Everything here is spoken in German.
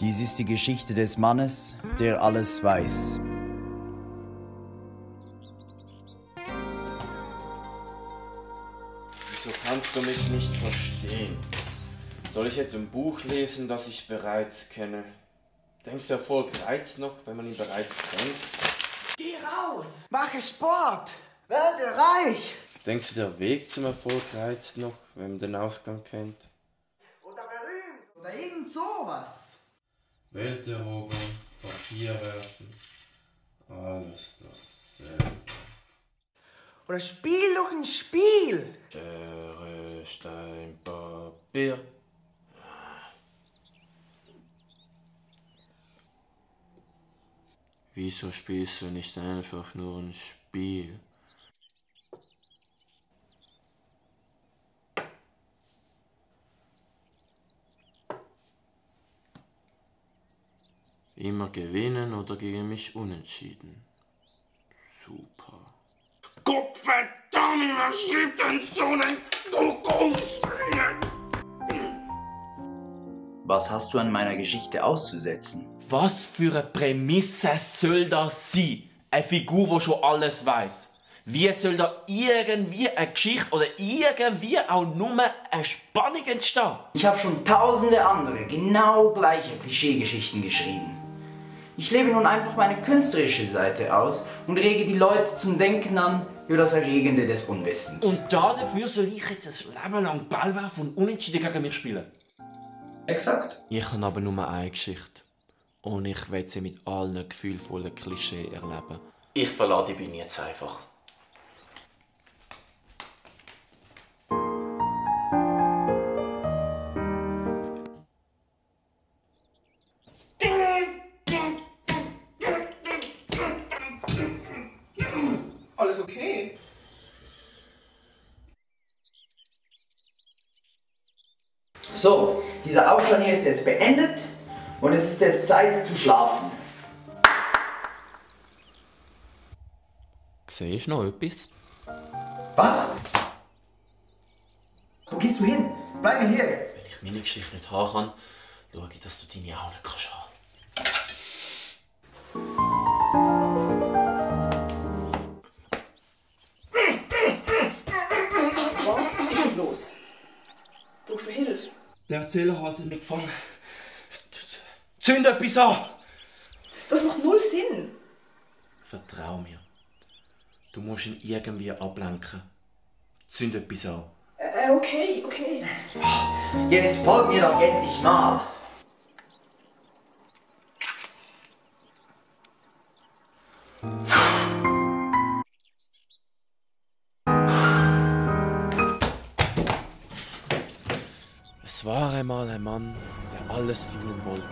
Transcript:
Dies ist die Geschichte des Mannes, der alles weiß. Wieso kannst du mich nicht verstehen? Soll ich etwa ein Buch lesen, das ich bereits kenne? Denkst du, Erfolg reizt noch, wenn man ihn bereits kennt? Geh raus! Mache Sport! Werde reich! Denkst du, der Weg zum Erfolg reizt noch, wenn man den Ausgang kennt? Oder berühmt! Oder irgend sowas! Welt erobern, Papier werfen, alles dasselbe. Oder spiel doch ein Spiel! Schere, Stein, Papier. Wieso spielst du nicht einfach nur ein Spiel? Immer gewinnen oder gegen mich unentschieden. Super. Gottverdammt, was schiebt denn so einen Kuckuck? Was hast du an meiner Geschichte auszusetzen? Was für eine Prämisse soll das sein? Eine Figur, die schon alles weiß. Wie soll da irgendwie eine Geschichte oder irgendwie auch nur eine Spannung entstehen? Ich habe schon tausende andere, genau gleiche Klischeegeschichten geschrieben. Ich lebe nun einfach meine künstlerische Seite aus und rege die Leute zum Denken an über das Erregende des Unwissens. Und dafür soll ich jetzt ein Leben lang Ball werfen und unentschieden gegen mich spielen? Exakt. Ich habe aber nur eine Geschichte. Und ich will sie mit allen gefühlvollen Klischee erleben. Ich verlade die Bühne jetzt einfach. Alles okay? So, dieser Aufstand hier ist jetzt beendet und es ist jetzt Zeit zu schlafen. Siehst du noch etwas? Was? Wo gehst du hin? Bleib mir hier. Wenn ich meine Geschichte nicht haben kann, schaue ich, dass du deine auch nicht kannst haben. Was ist denn los? Brauchst du Hilfe? Der Erzähler hat mich gefangen. Zünd etwas an! Das macht null Sinn. Vertrau mir. Du musst ihn irgendwie ablenken. Zünd etwas an. Äh, okay, okay. Jetzt folg mir doch endlich mal. Es war einmal ein Mann, der alles dienen wollte.